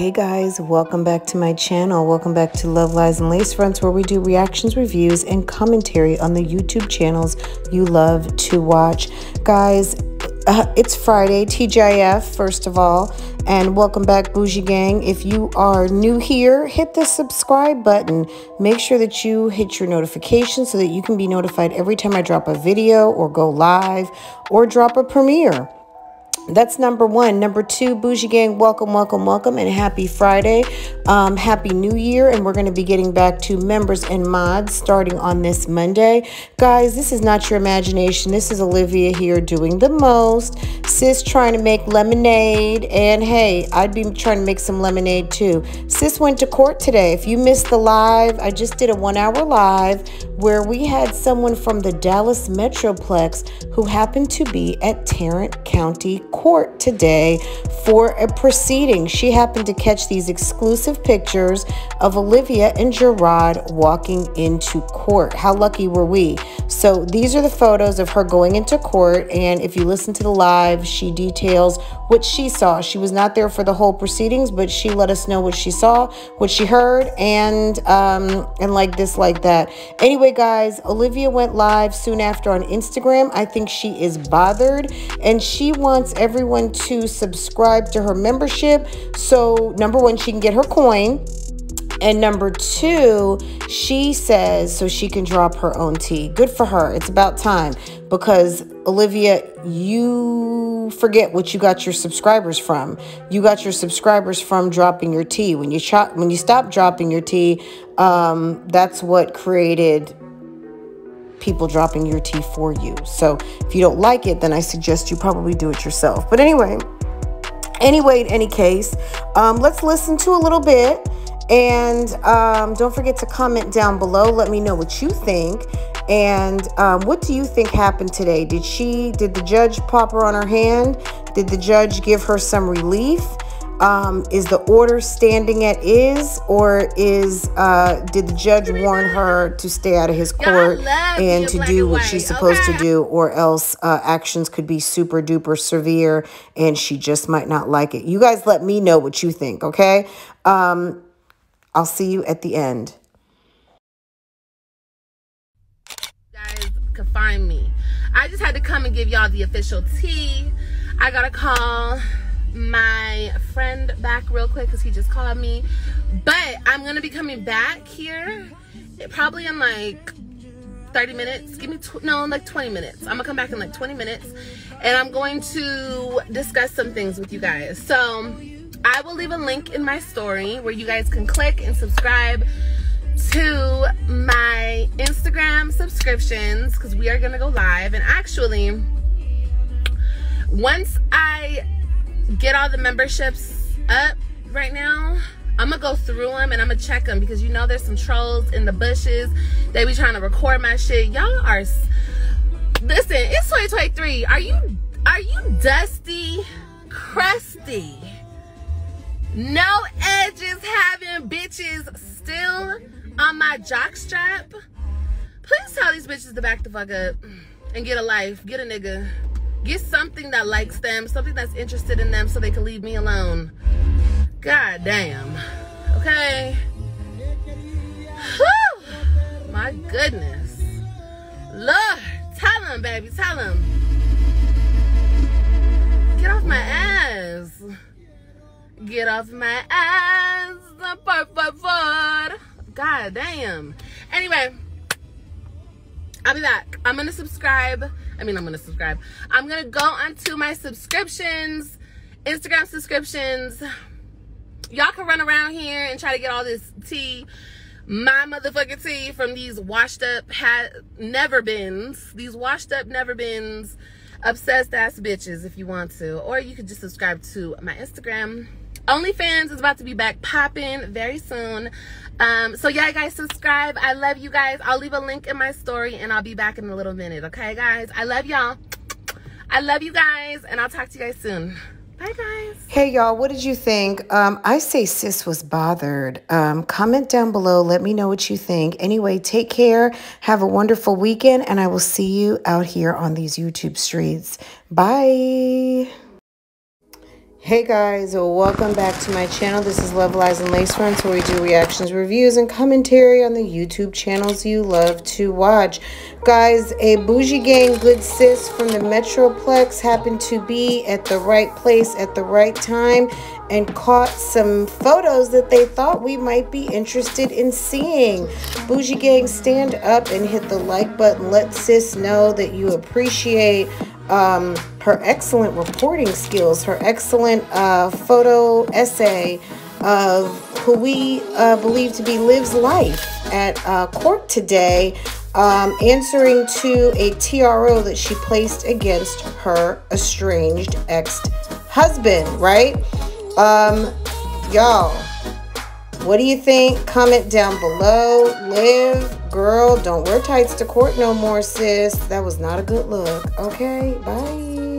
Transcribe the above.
Hey guys, welcome back to my channel. Welcome back to Love Lies and Lace Fronts, where we do reactions, reviews, and commentary on the YouTube channels you love to watch. Guys, uh, it's Friday, TGIF, first of all, and welcome back, Bougie Gang. If you are new here, hit the subscribe button. Make sure that you hit your notifications so that you can be notified every time I drop a video or go live or drop a premiere. That's number one. Number two, Bougie Gang, welcome, welcome, welcome, and happy Friday. Um, happy New Year. And we're going to be getting back to members and mods starting on this Monday. Guys, this is not your imagination. This is Olivia here doing the most. Sis trying to make lemonade. And hey, I'd be trying to make some lemonade too. Sis went to court today. If you missed the live, I just did a one hour live where we had someone from the Dallas Metroplex who happened to be at Tarrant County Court today for a proceeding. She happened to catch these exclusive pictures of Olivia and Gerard walking into court. How lucky were we? So these are the photos of her going into court. And if you listen to the live, she details what she saw. She was not there for the whole proceedings, but she let us know what she saw, what she heard, and um, and like this, like that. Anyway, guys, Olivia went live soon after on Instagram. I think she is bothered, and she wants everyone to subscribe to her membership. So number one, she can get her coin. And number two, she says so she can drop her own tea. Good for her. It's about time because Olivia, you forget what you got your subscribers from. You got your subscribers from dropping your tea. When you chop, when you stop dropping your tea, um, that's what created people dropping your tea for you. So if you don't like it, then I suggest you probably do it yourself. But anyway, anyway, in any case, um, let's listen to a little bit. And um, don't forget to comment down below. Let me know what you think. And um, what do you think happened today? Did she, did the judge pop her on her hand? Did the judge give her some relief? Um, is the order standing at is, or is uh, did the judge warn her to stay out of his court and to do what she's supposed okay. to do, or else uh, actions could be super duper severe and she just might not like it? You guys, let me know what you think. Okay. Um, I'll see you at the end. Guys could find me. I just had to come and give y'all the official tea. I got a call my friend back real quick because he just called me. But I'm going to be coming back here probably in like 30 minutes. Give me, no, like 20 minutes. I'm going to come back in like 20 minutes. And I'm going to discuss some things with you guys. So I will leave a link in my story where you guys can click and subscribe to my Instagram subscriptions because we are going to go live. And actually, once I get all the memberships up right now, I'm gonna go through them and I'm gonna check them because you know there's some trolls in the bushes. They be trying to record my shit. Y'all are, listen, it's 2023. Are you, are you dusty, crusty? No edges having bitches still on my jock strap. Please tell these bitches to back the fuck up and get a life. Get a nigga. Get something that likes them, something that's interested in them so they can leave me alone. God damn. Okay. Whew. My goodness. Lord, tell them, baby, tell them. Get off my ass. Get off my ass. Por. God damn. Anyway, I'll be back. I'm to subscribe. I mean, I'm to subscribe. I'm to go onto my subscriptions, Instagram subscriptions. Y'all can run around here and try to get all this tea, my motherfucking tea from these washed up, ha- never bins. These washed up never bins, obsessed ass bitches if you want to. Or you could just subscribe to my Instagram OnlyFans is about to be back popping very soon. Um, so yeah, guys, subscribe. I love you guys. I'll leave a link in my story and I'll be back in a little minute. Okay, guys? I love y'all. I love you guys and I'll talk to you guys soon. Bye, guys. Hey, y'all. What did you think? Um, I say sis was bothered. Um, comment down below. Let me know what you think. Anyway, take care. Have a wonderful weekend. And I will see you out here on these YouTube streets. Bye. Hey guys, welcome back to my channel. This is Love Lies and Lace where we do reactions, reviews, and commentary on the YouTube channels you love to watch. Guys, a bougie gang good sis from the Metroplex happened to be at the right place at the right time and caught some photos that they thought we might be interested in seeing. Bougie gang, stand up and hit the like button. Let sis know that you appreciate um, her excellent reporting skills, her excellent uh, photo essay of who we uh, believe to be Liv's life at uh, court today, um, answering to a TRO that she placed against her estranged ex-husband, right? Um, y'all, what do you think? Comment down below. Live, girl, don't wear tights to court no more, sis. That was not a good look. Okay, bye.